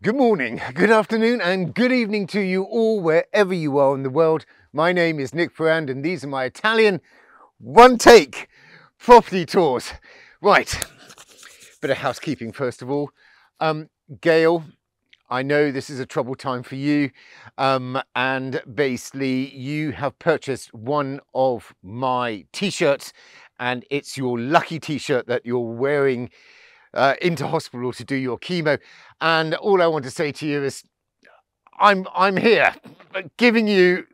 Good morning, good afternoon, and good evening to you all, wherever you are in the world. My name is Nick Ferrand, and these are my Italian one take property tours. Right, bit of housekeeping first of all. Um, Gail, I know this is a troubled time for you, um, and basically, you have purchased one of my t shirts, and it's your lucky t shirt that you're wearing uh, into hospital to do your chemo. And all I want to say to you is, I'm, I'm here giving you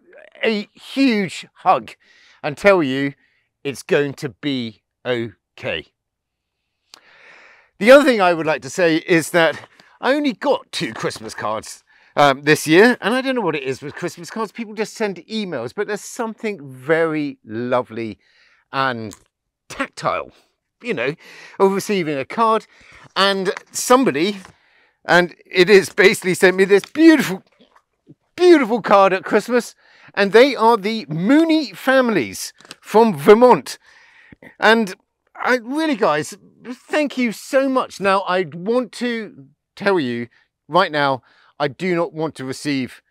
a huge hug and tell you it's going to be okay. The other thing I would like to say is that I only got two Christmas cards um, this year, and I don't know what it is with Christmas cards. People just send emails, but there's something very lovely and tactile you know, of receiving a card. And somebody, and it is basically sent me this beautiful, beautiful card at Christmas. And they are the Mooney families from Vermont. And I really, guys, thank you so much. Now, I want to tell you right now, I do not want to receive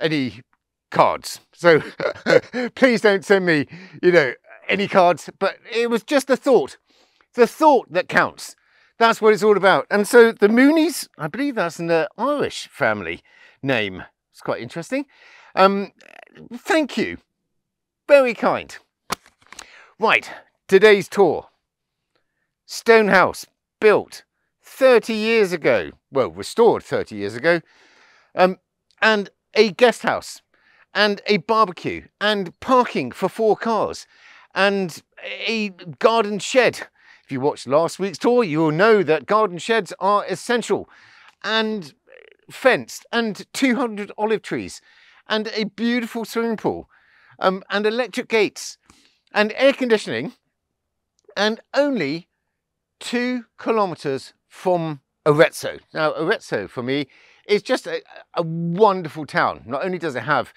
any cards. So please don't send me, you know, any cards. But it was just a thought the thought that counts. That's what it's all about. And so the Moonies, I believe that's an uh, Irish family name. It's quite interesting. Um, thank you. Very kind. Right, today's tour. Stone house built 30 years ago. Well, restored 30 years ago. Um, and a guest house and a barbecue and parking for four cars and a garden shed if you watched last week's tour, you will know that garden sheds are essential and fenced and 200 olive trees and a beautiful swimming pool um, and electric gates and air conditioning and only two kilometers from Arezzo. Now, Arezzo for me is just a, a, wonderful town. Not only does it have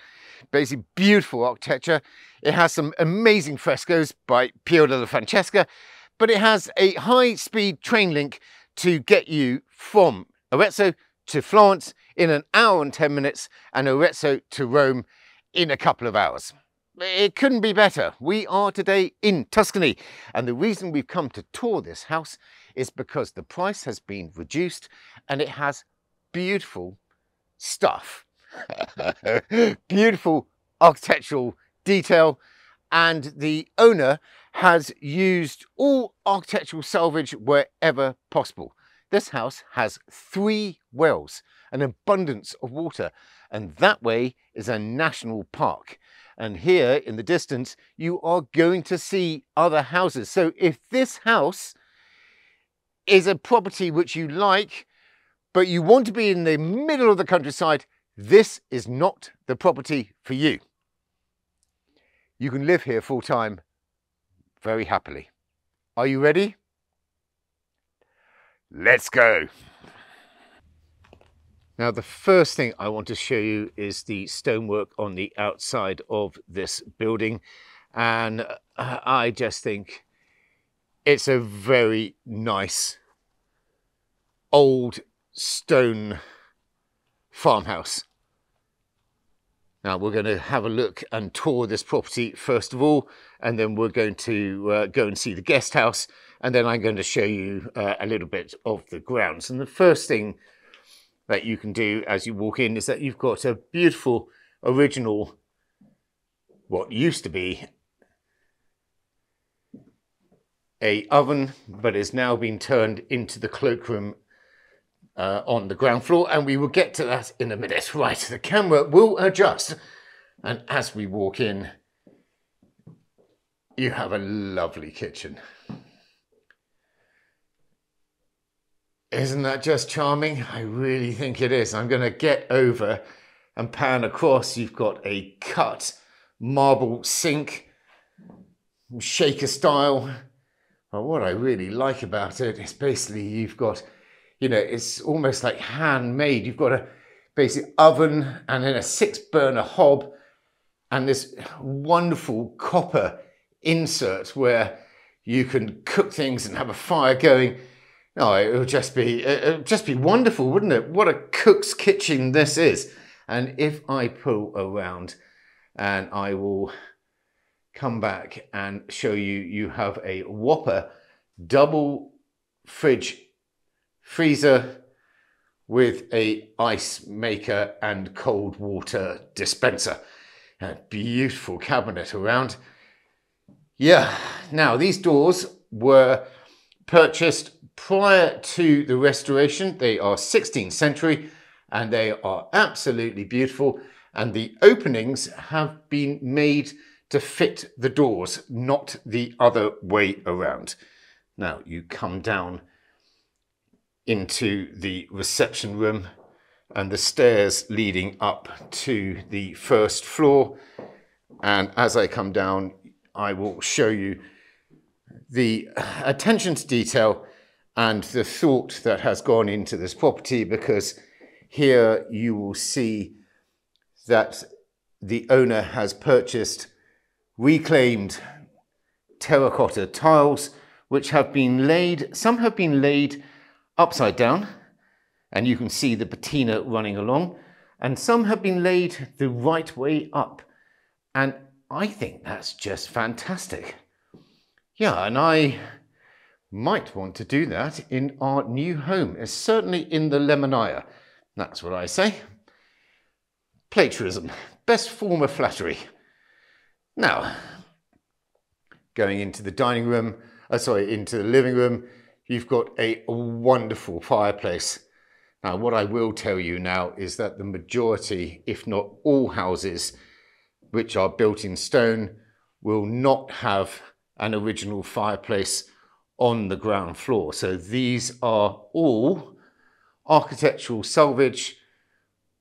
basically beautiful architecture, it has some amazing frescoes by Piero della Francesca, but it has a high speed train link to get you from Arezzo to Florence in an hour and 10 minutes and Arezzo to Rome in a couple of hours. It couldn't be better. We are today in Tuscany and the reason we've come to tour this house is because the price has been reduced and it has beautiful stuff. beautiful architectural detail and the owner has used all architectural salvage wherever possible. This house has three wells, an abundance of water, and that way is a national park. And here in the distance, you are going to see other houses. So if this house is a property which you like, but you want to be in the middle of the countryside, this is not the property for you. You can live here full time very happily. Are you ready? Let's go. Now the first thing I want to show you is the stonework on the outside of this building and uh, I just think it's a very nice old stone farmhouse. Now we're going to have a look and tour this property first of all, and then we're going to uh, go and see the guest house, and then I'm going to show you uh, a little bit of the grounds. And the first thing that you can do as you walk in is that you've got a beautiful original, what used to be a oven, but has now been turned into the cloakroom uh, on the ground floor, and we will get to that in a minute. Right, the camera will adjust, and as we walk in, you have a lovely kitchen. Isn't that just charming? I really think it is. I'm going to get over and pan across. You've got a cut marble sink, shaker style. But what I really like about it is basically you've got you know, it's almost like handmade. You've got a basic oven and then a six burner hob and this wonderful copper insert where you can cook things and have a fire going. No, it would just be it would just be wonderful, wouldn't it? What a cook's kitchen this is. And if I pull around and I will come back and show you, you have a whopper double fridge freezer with a ice maker and cold water dispenser. A beautiful cabinet around. Yeah, now these doors were purchased prior to the restoration. They are 16th century and they are absolutely beautiful. And the openings have been made to fit the doors, not the other way around. Now you come down into the reception room and the stairs leading up to the first floor. And as I come down, I will show you the attention to detail and the thought that has gone into this property because here you will see that the owner has purchased reclaimed terracotta tiles which have been laid, some have been laid upside down and you can see the patina running along and some have been laid the right way up and I think that's just fantastic. Yeah, and I might want to do that in our new home. It's certainly in the Lemonia. That's what I say. Plagiarism, best form of flattery. Now, going into the dining room, uh, sorry, into the living room, you've got a wonderful fireplace. Now, what I will tell you now is that the majority, if not all houses, which are built in stone, will not have an original fireplace on the ground floor. So these are all architectural salvage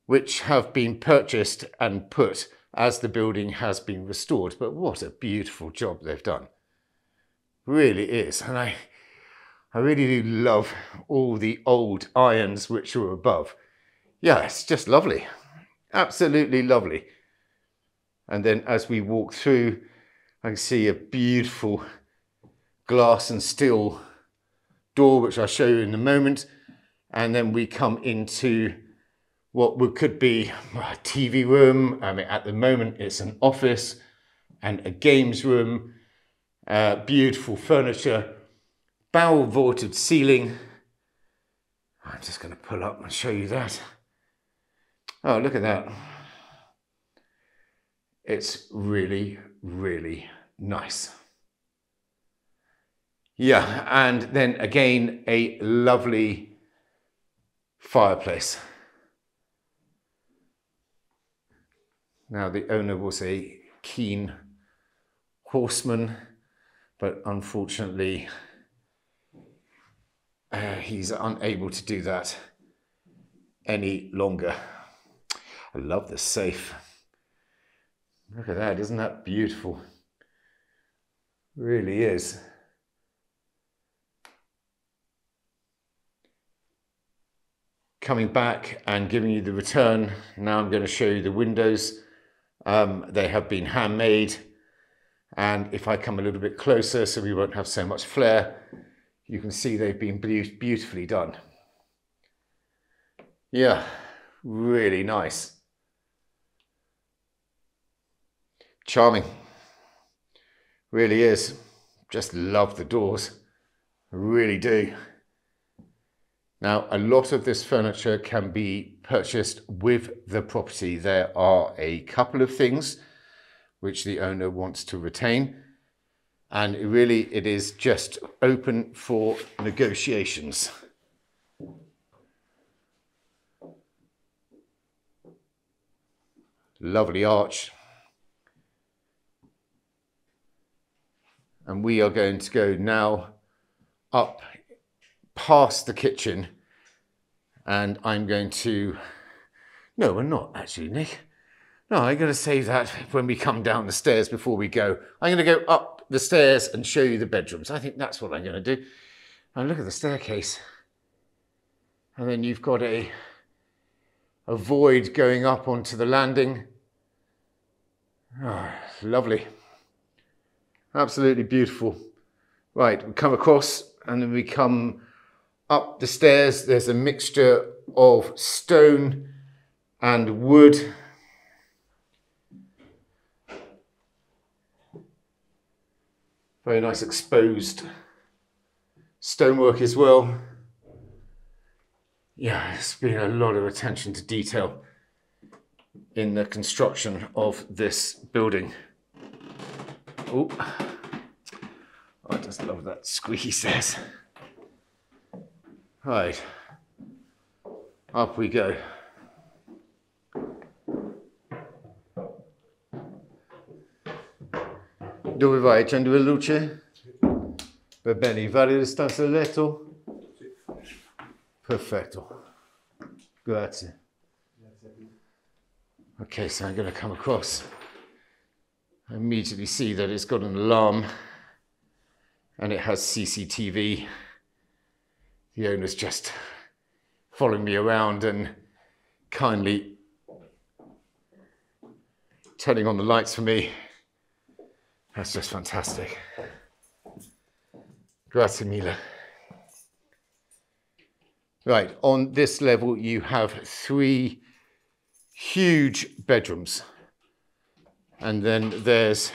which have been purchased and put as the building has been restored. But what a beautiful job they've done. Really is. And I, I really do love all the old irons which were above. Yeah, it's just lovely. Absolutely lovely. And then as we walk through, I can see a beautiful glass and steel door, which I'll show you in a moment. And then we come into what could be a TV room. I mean, at the moment, it's an office and a games room, uh, beautiful furniture, barrel vaulted ceiling. I'm just going to pull up and show you that. Oh, look at that. It's really, really nice. Yeah, and then again, a lovely fireplace. Now, the owner was a keen horseman, but unfortunately, uh, he's unable to do that any longer. I love the safe. Look at that, isn't that beautiful? Really is. Coming back and giving you the return, now I'm going to show you the windows. Um, they have been handmade. And if I come a little bit closer so we won't have so much flare, you can see they've been beautifully done. Yeah, really nice. Charming. Really is. Just love the doors. Really do. Now, a lot of this furniture can be purchased with the property. There are a couple of things which the owner wants to retain. And really, it is just open for negotiations. Lovely arch, and we are going to go now up past the kitchen and I'm going to, no, we're not actually, Nick. No, I'm going to save that when we come down the stairs before we go. I'm going to go up the stairs and show you the bedrooms. I think that's what I'm going to do. And look at the staircase. And then you've got a, a void going up onto the landing. Oh, lovely. Absolutely beautiful. Right, we come across and then we come up the stairs, there's a mixture of stone and wood. Very nice exposed stonework as well. Yeah, it's been a lot of attention to detail in the construction of this building. Oh, I just love that squeaky stairs. Right, up we go. Dove vai? Accendi la luce? Va bene, varie le stanze del letto? Perfetto. Grazie. Okay, so I'm going to come across. I immediately see that it's got an alarm and it has CCTV. The owner's just following me around and kindly turning on the lights for me. That's just fantastic. Grazie mille. Right, on this level you have three huge bedrooms. And then there's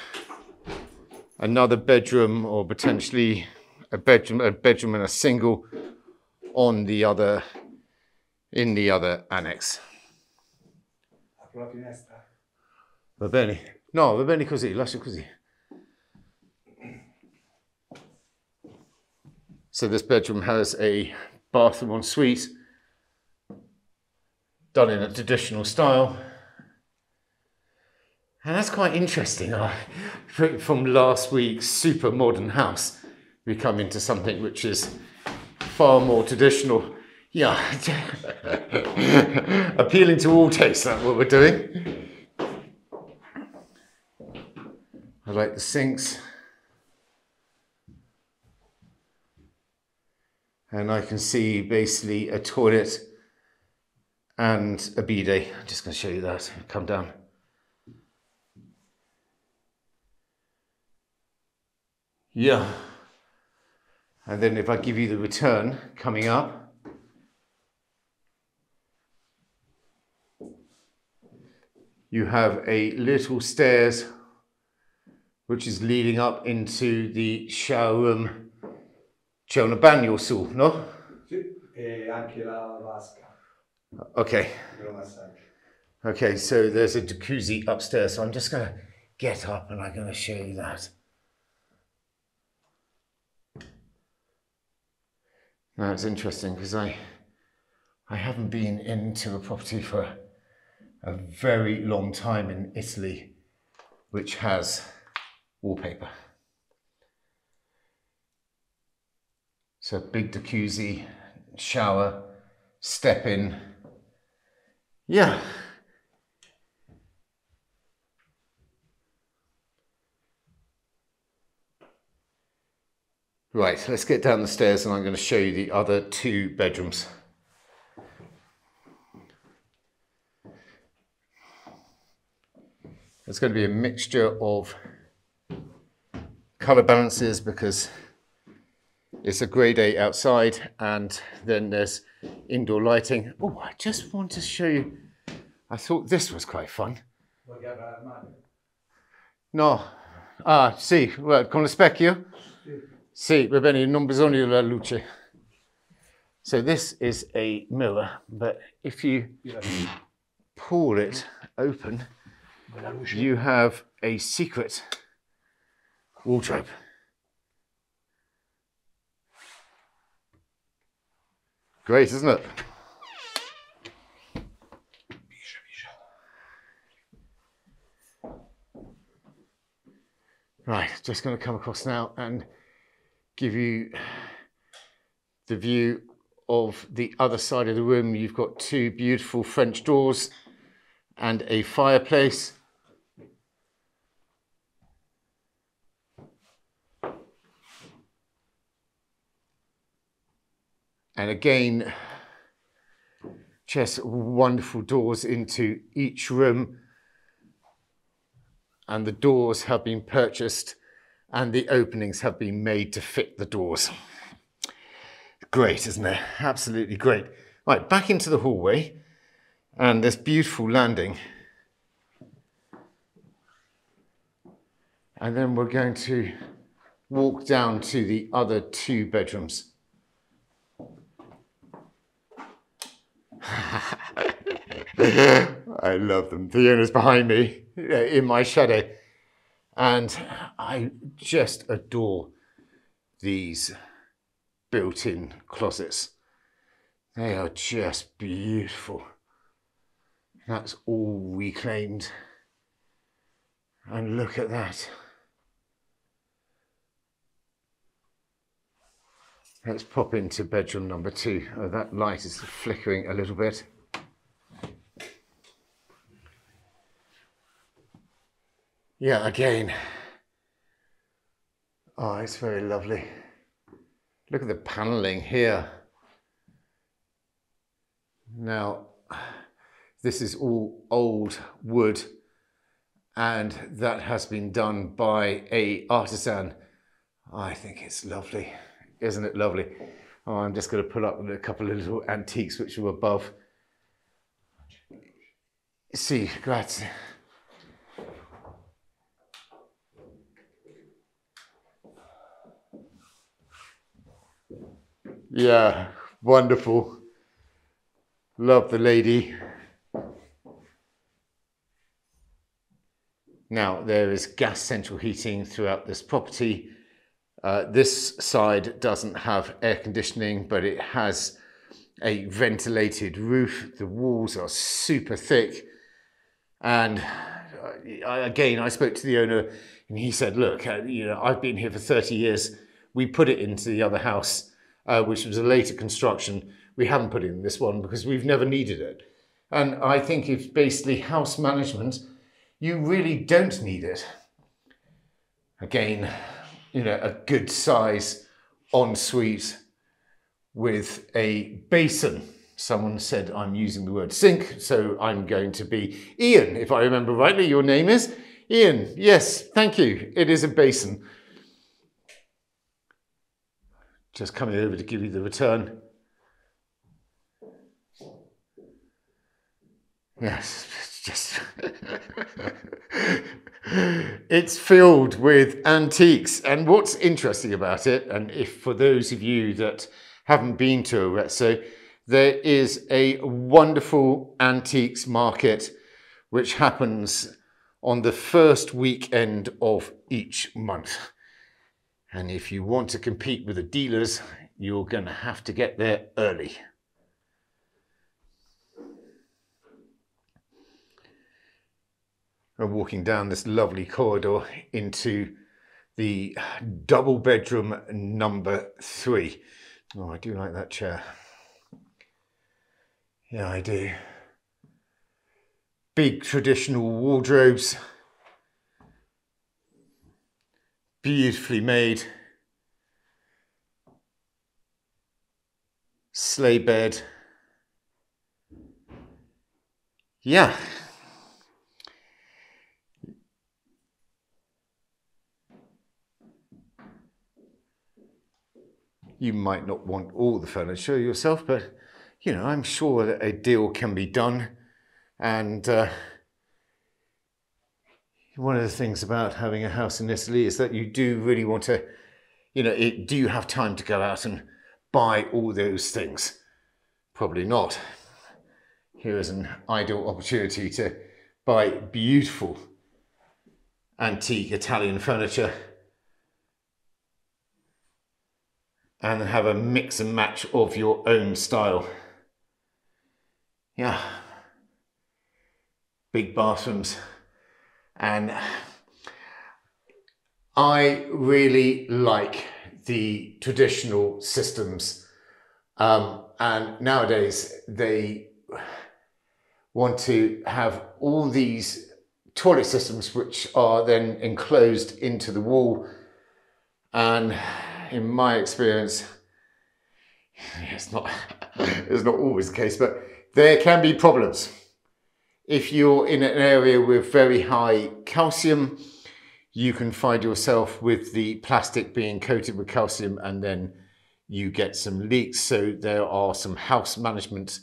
another bedroom or potentially a bedroom, a bedroom and a single on the other, in the other annex. Va bene? No, va bene così, lascia così. So this bedroom has a bathroom en suite done in a traditional style. And that's quite interesting. From last week's super modern house, we come into something which is far more traditional. Yeah, appealing to all tastes, that's what we're doing. I like the sinks. And I can see basically a toilet and a bidet. I'm just going to show you that. Come down. Yeah. And then if I give you the return coming up, you have a little stairs which is leading up into the shower room. C'è un bagno su, no? Sì, e anche la vasca. Okay. Okay, so there's a jacuzzi upstairs, so I'm just going to get up and I'm going to show you that. Now it's interesting because I I haven't been into a property for a very long time in Italy which has wallpaper. So big jacuzzi, shower, step in, yeah. Right, let's get down the stairs and I'm going to show you the other two bedrooms. It's going to be a mixture of colour balances because it's a grey day outside and then there's indoor lighting. Oh, I just want to show you. I thought this was quite fun. No. Ah, sì, con lo specchio? Sì, va bene, non bisogna la luce. So this is a mirror, but if you pull it open, you have a secret wardrobe. Great, isn't it? Right, just going to come across now and give you the view of the other side of the room. You've got two beautiful French doors and a fireplace. And again, just wonderful doors into each room. And the doors have been purchased and the openings have been made to fit the doors. great, isn't it? Absolutely great. Right, back into the hallway and this beautiful landing. And then we're going to walk down to the other two bedrooms. I love them. Fiona's behind me uh, in my shadow. And I just adore these built in closets. They are just beautiful. That's all reclaimed. And look at that. Let's pop into bedroom number two. Oh, that light is flickering a little bit. Yeah, again. Oh, it's very lovely. Look at the paneling here. Now, this is all old wood and that has been done by a artisan. I think it's lovely. Isn't it lovely? Oh, I'm just going to put up a couple of little antiques which are above. See, grazie. Yeah, wonderful. Love the lady. Now, there is gas central heating throughout this property. Uh, this side doesn't have air conditioning, but it has a ventilated roof. The walls are super thick. And uh, I, again, I spoke to the owner and he said, look, uh, you know, I've been here for 30 years. We put it into the other house, uh, which was a later construction. We haven't put it in this one because we've never needed it. And I think if basically house management, you really don't need it. Again, you know, a good size ensuite with a basin. Someone said I'm using the word sink, so I'm going to be Ian, if I remember rightly, your name is Ian. Yes, thank you. It is a basin. Just coming over to give you the return. Yes, it's just it's filled with antiques. And what's interesting about it, and if for those of you that haven't been to Arezzo, there is a wonderful antiques market which happens on the first weekend of each month. And if you want to compete with the dealers, you're going to have to get there early. And walking down this lovely corridor into the double bedroom number three. Oh, I do like that chair. Yeah, I do. Big traditional wardrobes. Beautifully made. Sleigh bed. Yeah, You might not want all the furniture yourself, but you know, I'm sure that a deal can be done. And uh, one of the things about having a house in Italy is that you do really want to, you know, it, do you have time to go out and buy all those things? Probably not. Here is an ideal opportunity to buy beautiful antique Italian furniture and have a mix and match of your own style. Yeah. Big bathrooms. And I really like the traditional systems. Um, and nowadays they want to have all these toilet systems which are then enclosed into the wall and in my experience, it's not, it's not always the case, but there can be problems. If you're in an area with very high calcium, you can find yourself with the plastic being coated with calcium and then you get some leaks. So there are some house management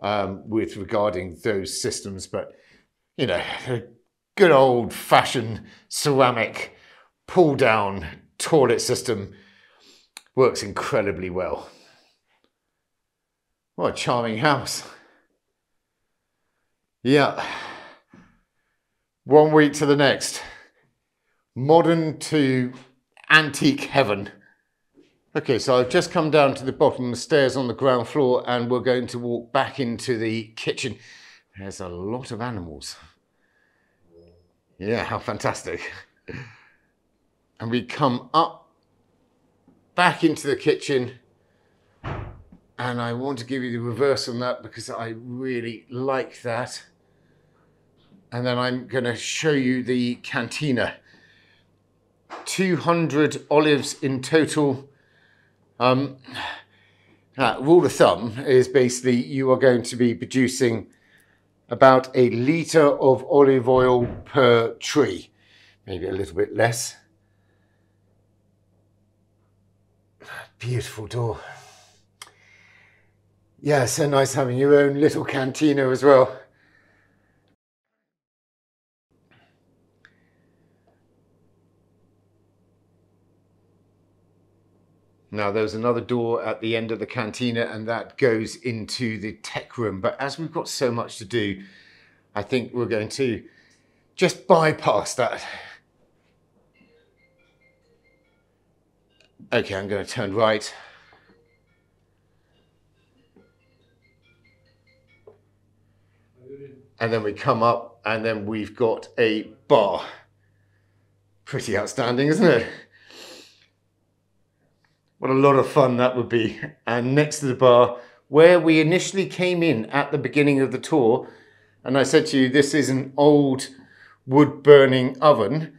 um, with regarding those systems, but you know, a good old fashioned ceramic pull down toilet system works incredibly well. What a charming house. Yeah. One week to the next. Modern to antique heaven. Okay, so I've just come down to the bottom of the stairs on the ground floor and we're going to walk back into the kitchen. There's a lot of animals. Yeah, how fantastic. And we come up back into the kitchen and I want to give you the reverse on that because I really like that. And then I'm going to show you the cantina. 200 olives in total um, uh, rule of thumb is basically you are going to be producing about a litre of olive oil per tree, maybe a little bit less. Beautiful door. Yeah, so nice having your own little cantina as well. Now there's another door at the end of the cantina and that goes into the tech room. But as we've got so much to do, I think we're going to just bypass that. Okay, I'm going to turn right. And then we come up and then we've got a bar. Pretty outstanding, isn't it? What a lot of fun that would be. And next to the bar, where we initially came in at the beginning of the tour, and I said to you, this is an old wood burning oven,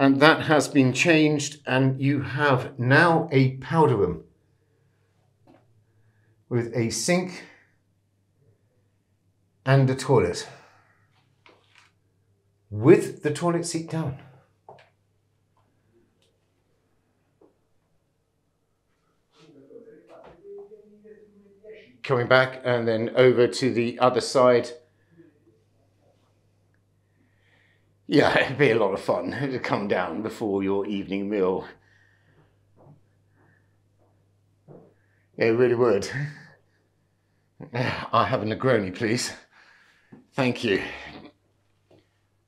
and that has been changed, and you have now a powder room with a sink and a toilet with the toilet seat down. coming back and then over to the other side. Yeah, it'd be a lot of fun to come down before your evening meal. It really would. I have a Negroni, please. Thank you.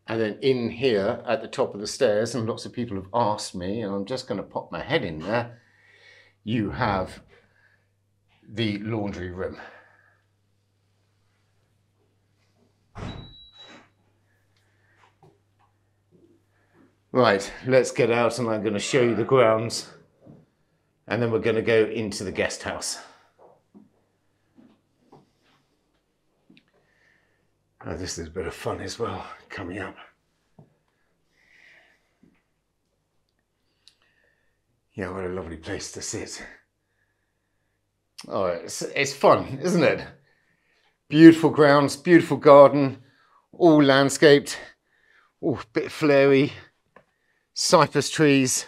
And then in here at the top of the stairs, and lots of people have asked me, and I'm just going to pop my head in there, you have the laundry room. Right, let's get out and I'm going to show you the grounds and then we're going to go into the guest house. Oh, this is a bit of fun as well coming up. Yeah, what a lovely place to sit. Oh, it's, it's fun, isn't it? Beautiful grounds, beautiful garden, all landscaped, oh, a bit flary, cypress trees.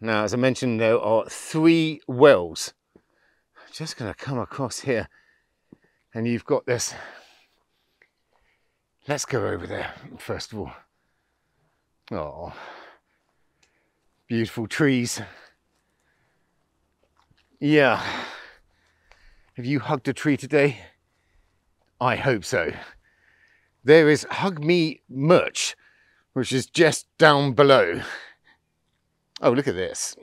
Now, as I mentioned, there are three wells. I'm just going to come across here and you've got this. Let's go over there first of all. Oh, beautiful trees. Yeah. Have you hugged a tree today? I hope so. There is Hug Me merch, which is just down below. Oh, look at this.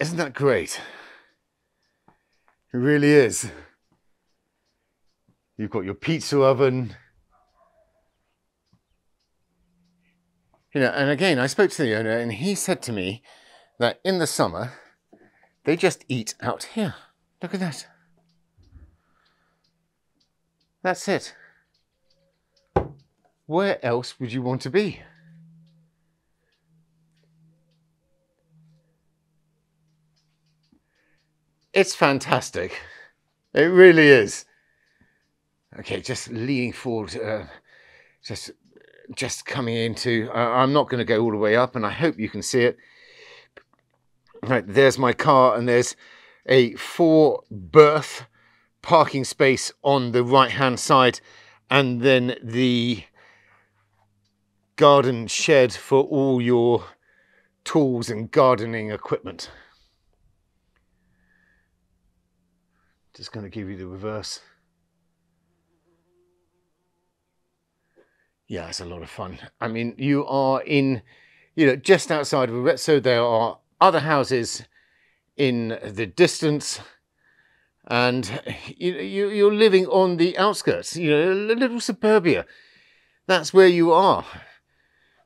Isn't that great? It really is. You've got your pizza oven, You know, and again, I spoke to the owner and he said to me that in the summer, they just eat out here. Look at that. That's it. Where else would you want to be? It's fantastic. It really is. Okay, just leaning forward, uh, just just coming into, uh, I'm not going to go all the way up and I hope you can see it. Right, there's my car and there's a four berth parking space on the right hand side and then the garden shed for all your tools and gardening equipment. Just going to give you the reverse. Yeah, it's a lot of fun. I mean, you are in, you know, just outside of Arezzo. There are other houses in the distance, and you, you, you're living on the outskirts, you know, a little suburbia. That's where you are.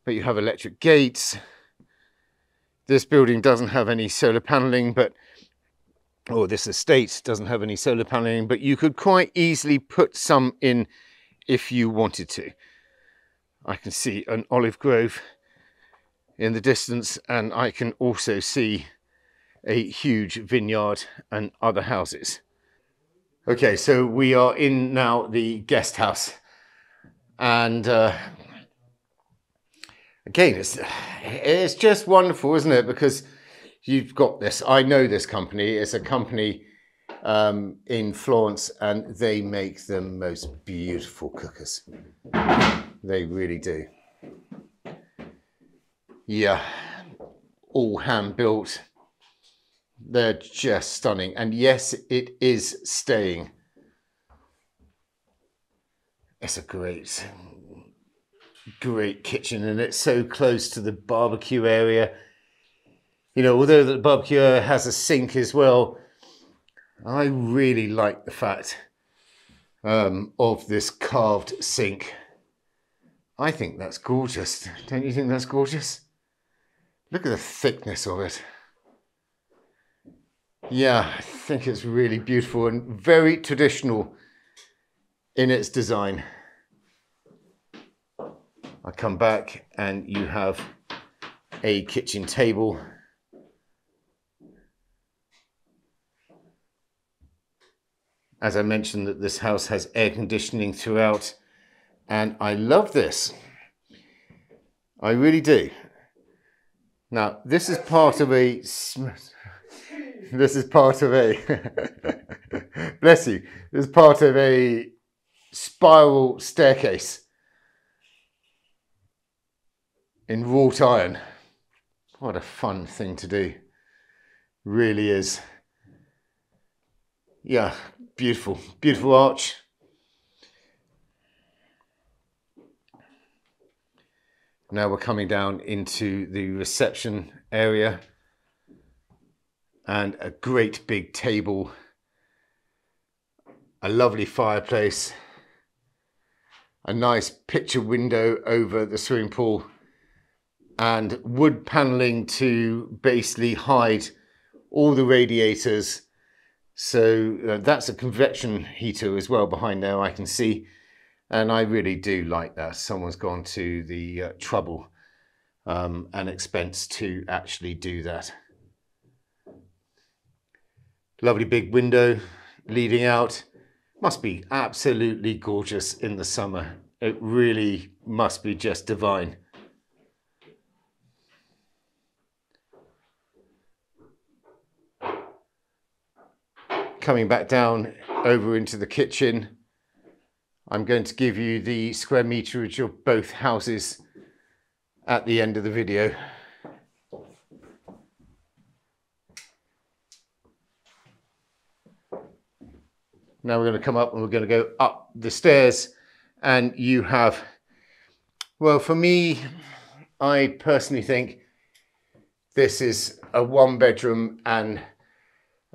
But you have electric gates. This building doesn't have any solar paneling, but or this estate doesn't have any solar paneling, but you could quite easily put some in if you wanted to. I can see an olive grove in the distance and I can also see a huge vineyard and other houses. Okay, so we are in now the guest house and uh, again, it's, it's just wonderful, isn't it? Because you've got this. I know this company. It's a company um, in Florence, and they make the most beautiful cookers. They really do. Yeah, all hand built. They're just stunning. And yes, it is staying. It's a great, great kitchen, and it's so close to the barbecue area you know, although the barbecue has a sink as well, I really like the fact um, of this carved sink. I think that's gorgeous. Don't you think that's gorgeous? Look at the thickness of it. Yeah, I think it's really beautiful and very traditional in its design. I come back and you have a kitchen table as I mentioned, that this house has air conditioning throughout, and I love this. I really do. Now, this is part of a. This is part of a. bless you. This is part of a spiral staircase in wrought iron. What a fun thing to do. Really is. Yeah, Beautiful, beautiful arch. Now we're coming down into the reception area and a great big table, a lovely fireplace, a nice picture window over the swimming pool and wood paneling to basically hide all the radiators so uh, that's a convection heater as well behind there I can see. And I really do like that. Someone's gone to the uh, trouble um, and expense to actually do that. Lovely big window leading out. Must be absolutely gorgeous in the summer. It really must be just divine. coming back down over into the kitchen, I'm going to give you the square meterage of both houses at the end of the video. Now we're going to come up and we're going to go up the stairs and you have, well, for me, I personally think this is a one bedroom and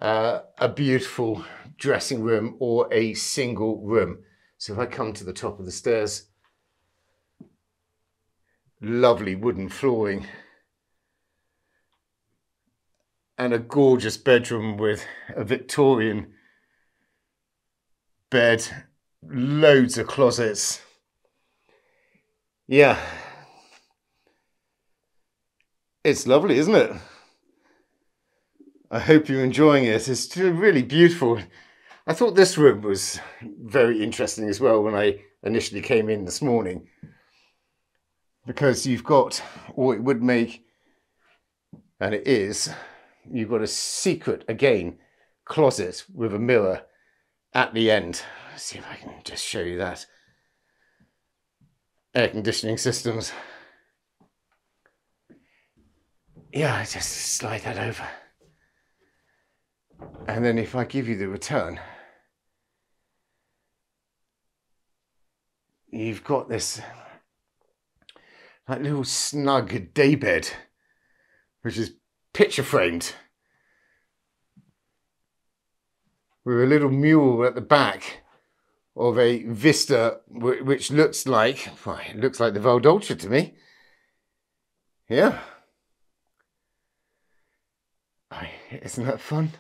uh, a beautiful dressing room or a single room. So if I come to the top of the stairs, lovely wooden flooring and a gorgeous bedroom with a Victorian bed, loads of closets. Yeah. It's lovely, isn't it? I hope you're enjoying it. It's really beautiful. I thought this room was very interesting as well when I initially came in this morning. because you've got, or it would make, and it is, you've got a secret, again, closet with a mirror at the end. Let's see if I can just show you that. Air conditioning systems. Yeah, just slide that over. And then if I give you the return, you've got this like little snug daybed, which is picture framed with a little mule at the back of a vista which looks like well, it looks like the Val d'Orcia to me. Yeah. Isn't that fun?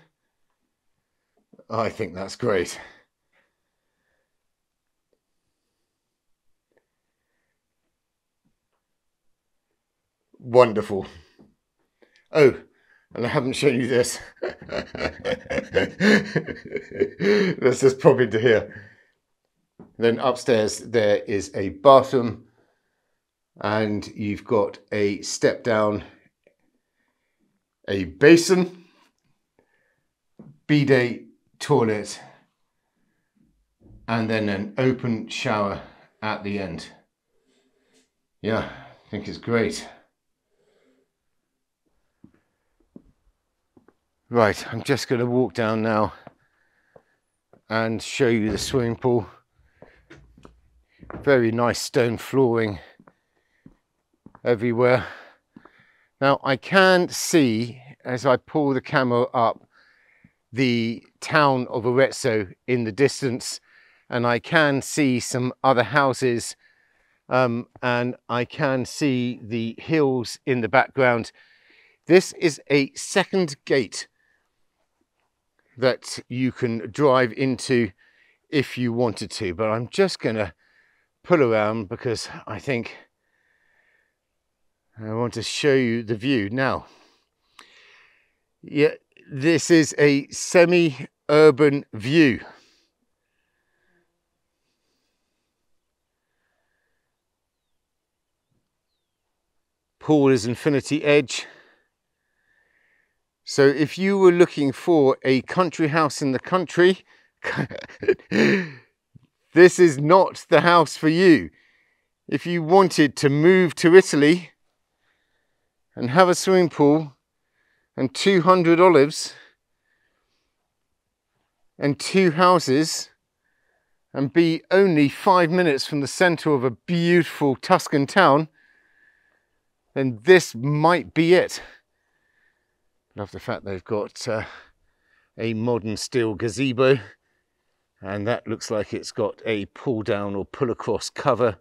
I think that's great. Wonderful. Oh, and I haven't shown you this. Let's just pop into here. Then upstairs there is a bathroom and you've got a step down, a basin, bidet toilet, and then an open shower at the end. Yeah, I think it's great. Right, I'm just going to walk down now and show you the swimming pool. Very nice stone flooring everywhere. Now I can see as I pull the camera up the town of Arezzo in the distance and I can see some other houses um, and I can see the hills in the background. This is a second gate that you can drive into if you wanted to, but I'm just to pull around because I think I want to show you the view. Now, yeah, this is a semi-urban view. Paul is Infinity Edge. So if you were looking for a country house in the country, this is not the house for you. If you wanted to move to Italy and have a swimming pool and 200 olives and two houses and be only five minutes from the centre of a beautiful Tuscan town, then this might be it. Love the fact they've got uh, a modern steel gazebo and that looks like it's got a pull down or pull across cover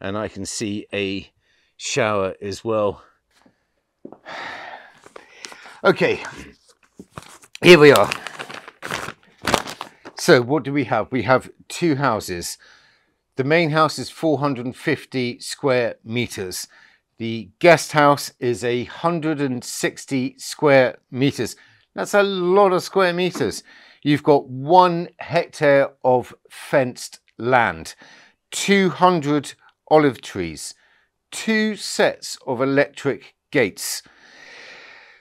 and I can see a shower as well. Okay, here we are. So what do we have? We have two houses. The main house is 450 square meters. The guest house is a 160 square meters. That's a lot of square meters. You've got one hectare of fenced land, 200 olive trees, two sets of electric gates,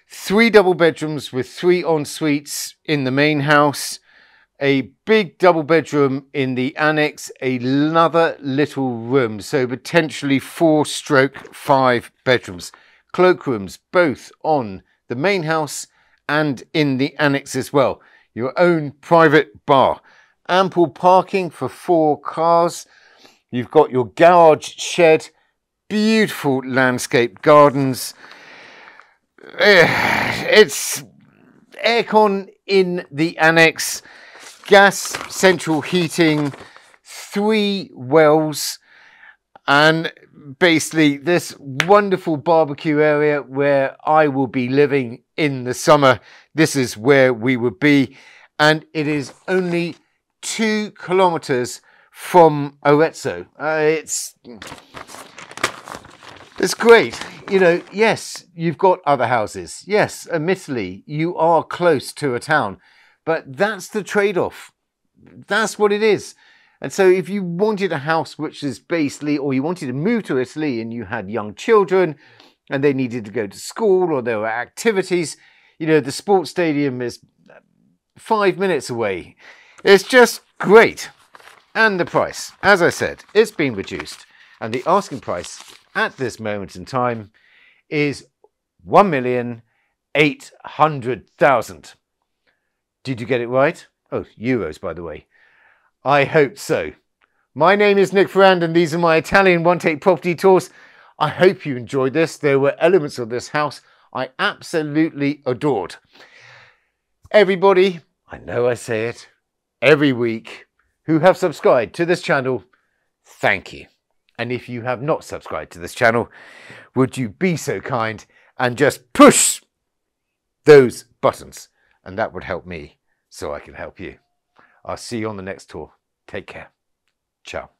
three double bedrooms with three en suites in the main house, a big double bedroom in the annex, another little room, so potentially four stroke five bedrooms. Cloakrooms both on the main house and in the annex as well. Your own private bar. Ample parking for four cars. You've got your garage shed, beautiful landscape gardens. It's aircon in the annex gas central heating, three wells, and basically this wonderful barbecue area where I will be living in the summer. This is where we would be, and it is only two kilometers from Arezzo. Uh, it's it's great. You know, yes, you've got other houses. Yes, admittedly, you are close to a town. But that's the trade off. That's what it is. And so if you wanted a house which is basically, or you wanted to move to Italy and you had young children and they needed to go to school or there were activities, you know, the sports stadium is five minutes away. It's just great. And the price, as I said, it's been reduced. And the asking price at this moment in time is 1,800,000. Did you get it right? Oh, euros, by the way. I hope so. My name is Nick Ferrand and these are my Italian one-take property tours. I hope you enjoyed this. There were elements of this house I absolutely adored. Everybody, I know I say it every week, who have subscribed to this channel, thank you. And if you have not subscribed to this channel, would you be so kind and just push those buttons? And that would help me so I can help you. I'll see you on the next tour. Take care. Ciao.